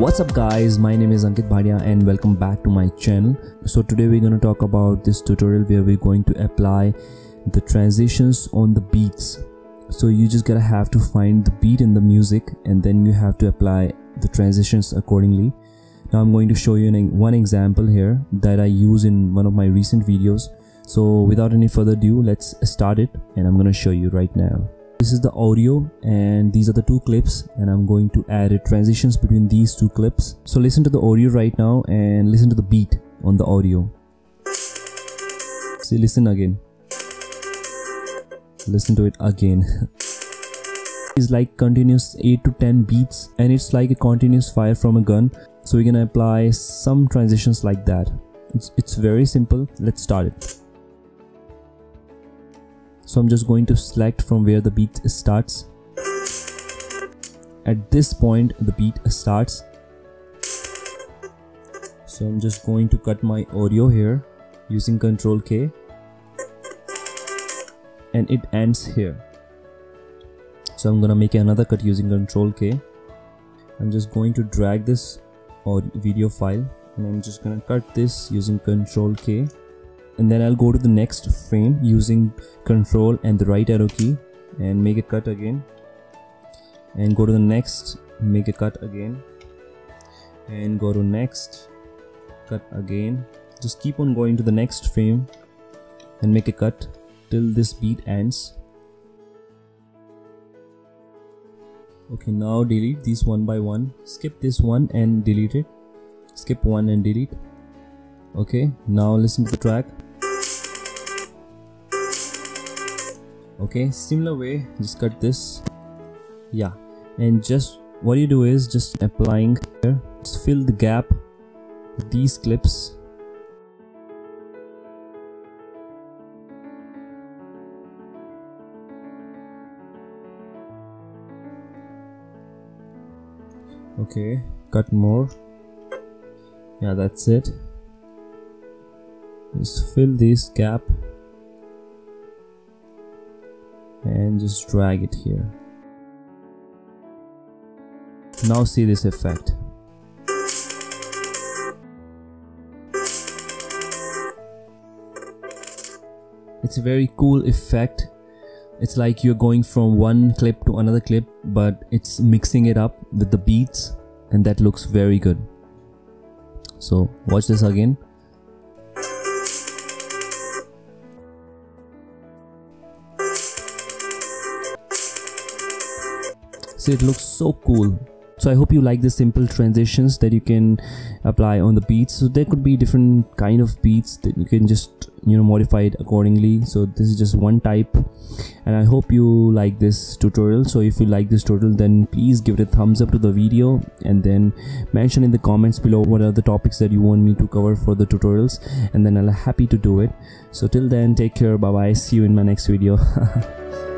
What's up guys, my name is Ankit Bhatia and welcome back to my channel. So today we're going to talk about this tutorial where we're going to apply the transitions on the beats. So you just gotta have to find the beat in the music and then you have to apply the transitions accordingly. Now I'm going to show you one example here that I use in one of my recent videos. So without any further ado, let's start it and I'm gonna show you right now this is the audio and these are the two clips and I'm going to add transitions between these two clips. So listen to the audio right now and listen to the beat on the audio. See listen again. Listen to it again. It's like continuous 8 to 10 beats and it's like a continuous fire from a gun. So we're gonna apply some transitions like that. It's, it's very simple. Let's start it so I'm just going to select from where the beat starts. At this point the beat starts. So I'm just going to cut my audio here using control K. And it ends here. So I'm gonna make another cut using control K. I'm just going to drag this audio video file. And I'm just gonna cut this using control K and then I'll go to the next frame using control and the right arrow key and make a cut again. And go to the next make a cut again. And go to next cut again. Just keep on going to the next frame and make a cut till this beat ends. Okay now delete these one by one. Skip this one and delete it. Skip one and delete. Okay now listen to the track okay similar way just cut this. Yeah and just what you do is just applying here just fill the gap with these clips. Okay cut more. Yeah that's it. Just fill this gap and just drag it here. Now see this effect. It's a very cool effect. It's like you're going from one clip to another clip but it's mixing it up with the beats and that looks very good. So watch this again so it looks so cool. So i hope you like the simple transitions that you can apply on the beats. So there could be different kind of beats that you can just you know modify it accordingly. So this is just one type. And i hope you like this tutorial. So if you like this tutorial then please give it a thumbs up to the video and then mention in the comments below what are the topics that you want me to cover for the tutorials. And then i'll happy to do it. So till then take care. Bye bye see you in my next video